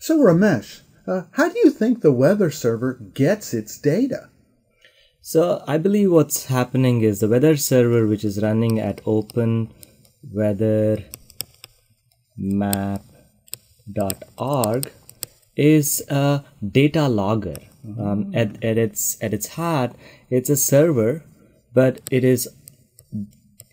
So, Ramesh, uh, how do you think the weather server gets its data? So I believe what's happening is the weather server, which is running at open weather map.org is a data logger. Um, at, at its at its heart, it's a server, but it is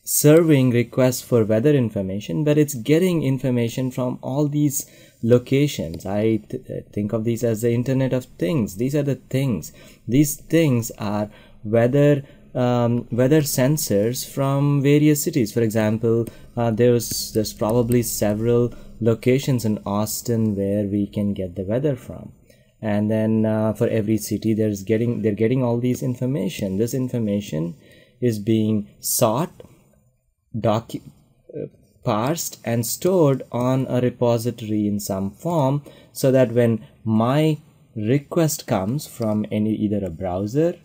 serving requests for weather information, but it's getting information from all these locations. I th- think of these as the Internet of Things. These are the things. These things are weather um, weather sensors from various cities. For example, uh, there's there's probably several locations in Austin where we can get the weather from and then uh, for every city there's getting they're getting all these information this information is being sought docu- uh, parsed and stored on a repository in some form so that when my request comes from any either a browser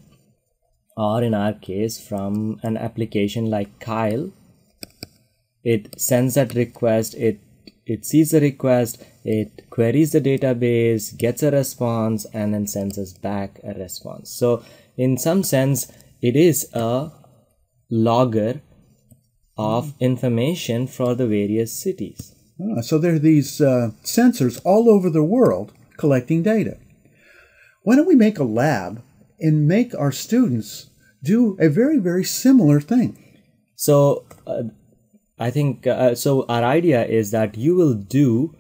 or in our case from an application like Keil it sends that request it it sees the request it queries the database gets a response and then sends us back a response. So in some sense it is a logger of information for the various cities Ah, so there are these uh, sensors all over the world collecting data. Why don't we make a lab and make our students do a very, very similar thing? so uh, i think uh, so our idea is that you will do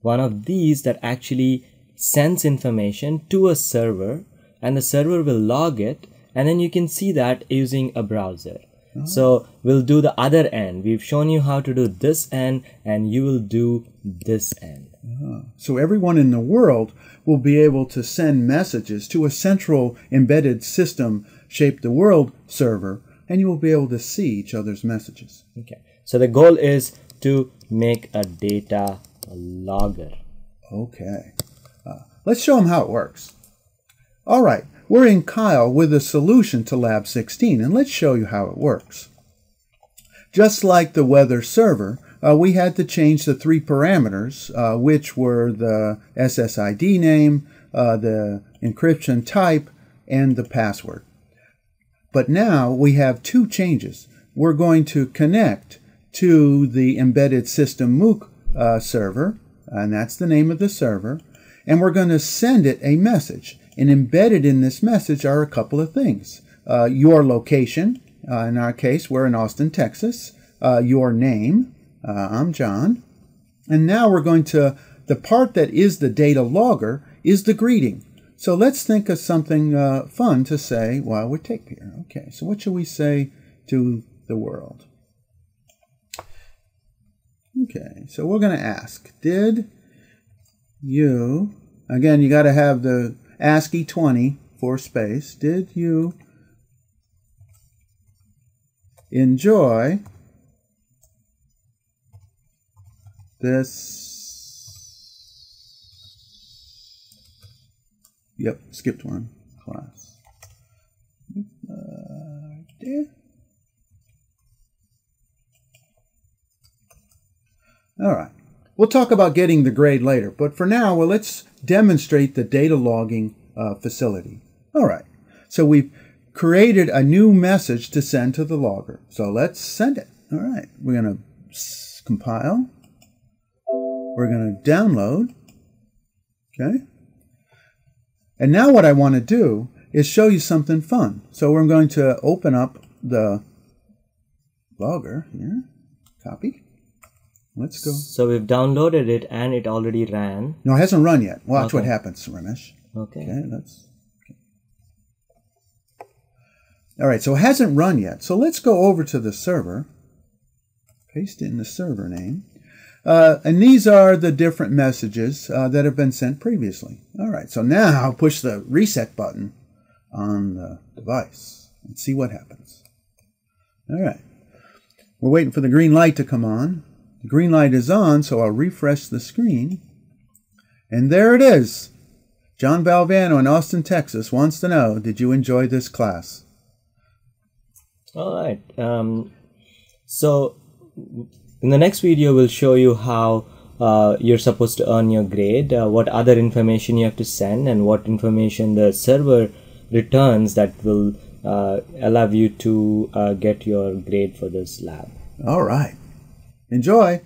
one of these that actually sends information to a server and the server will log it and then you can see that using a browser so we'll do the other end we've shown you how to do this end and you will do this end So everyone in the world will be able to send messages to a central embedded system shaped the world server, and you will be able to see each other's messages. okay so the goal is to make a data logger Okay. Uh, let's show them how it works. All right, we're in Keil with a solution to Lab 16, and let's show you how it works. Just like the weather server, uh, we had to change the three parameters, uh, which were the SSID name, uh, the encryption type, and the password. But now we have two changes. We're going to connect to the embedded system MOOC uh, server, and that's the name of the server, and we're going to send it a message. And embedded in this message are a couple of things uh, your location, uh, in our case, we're in Austin, Texas, uh, your name, uh, I'm John, and now we're going to, the part that is the data logger is the greeting. So let's think of something uh, fun to say while we take here. Okay, so what should we say to the world? Okay, so we're going to ask, did you, again, you got to have the ASCII 20 for space, did you enjoy this? Yep, skipped one class. We'll talk about getting the grade later, but for now, well, let's demonstrate the data logging uh, facility. All right. So we've created a new message to send to the logger. So let's send it. All right. We're going to compile. We're going to download. Okay. And now what I want to do is show you something fun. So we're going to open up the logger here. Copy. Let's go. so we've downloaded it and it already ran No, it hasn't run yet. Watch what happens, Ramesh. okay Okay, let's. okay. All right, so it hasn't run yet. So let's go over to the server. Paste in the server name. Uh, and these are the different messages uh, that have been sent previously. All right, so now I'll push the reset button on the device and see what happens. All right. We're waiting for the green light to come on. The green light is on, so I'll refresh the screen. And there it is. John Valvano in Austin, Texas wants to know Did you enjoy this class? all right um, so in the next video we'll show you how uh, you're supposed to earn your grade, uh, what other information you have to send, and what information the server returns that will uh, allow you to uh, get your grade for this lab. All right. Enjoy.